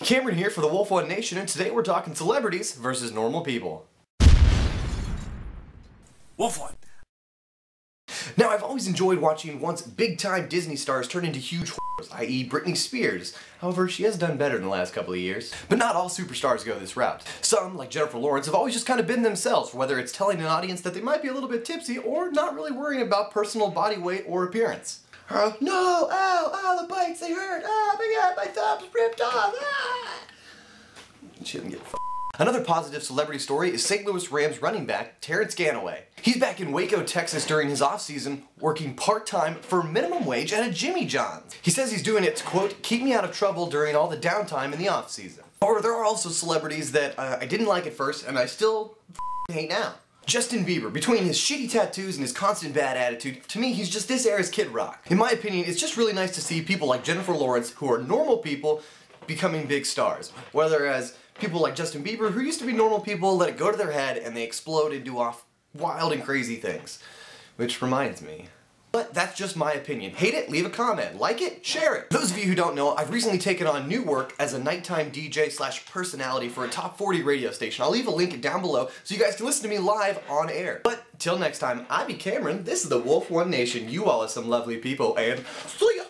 Cameron here for the Wohlf One Nation, and today we're talking celebrities versus normal people. Wohlf One. Now, I've always enjoyed watching once big-time Disney stars turn into huge whores, i.e. Britney Spears. However, she has done better in the last couple of years. But not all superstars go this route. Some, like Jennifer Lawrence, have always just kind of been themselves, whether it's telling an audience that they might be a little bit tipsy or not really worrying about personal body weight or appearance. Uh, no, ow, ow, the bites, they hurt, oh my god, my thumb's ripped off, ah! She f Another positive celebrity story is St. Louis Rams running back Terrance Ganaway. He's back in Waco, Texas during his offseason, working part-time for minimum wage at a Jimmy John's. He says he's doing it to, quote, keep me out of trouble during all the downtime in the offseason. Or there are also celebrities that uh, I didn't like at first and I still hate now. Justin Bieber, between his shitty tattoos and his constant bad attitude, to me he's just this era's Kid Rock. In my opinion, it's just really nice to see people like Jennifer Lawrence, who are normal people, becoming big stars. Whether as people like Justin Bieber, who used to be normal people, let it go to their head and they explode and do off wild and crazy things. Which reminds me, but that's just my opinion. Hate it? Leave a comment. Like it? Share it. Those of you who don't know, I've recently taken on new work as a nighttime DJ slash personality for a top 40 radio station. I'll leave a link down below so you guys can listen to me live on air. But till next time, I be Cameron. This is the Wohlf One Nation. You all are some lovely people and see ya.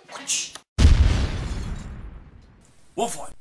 Wohlf One.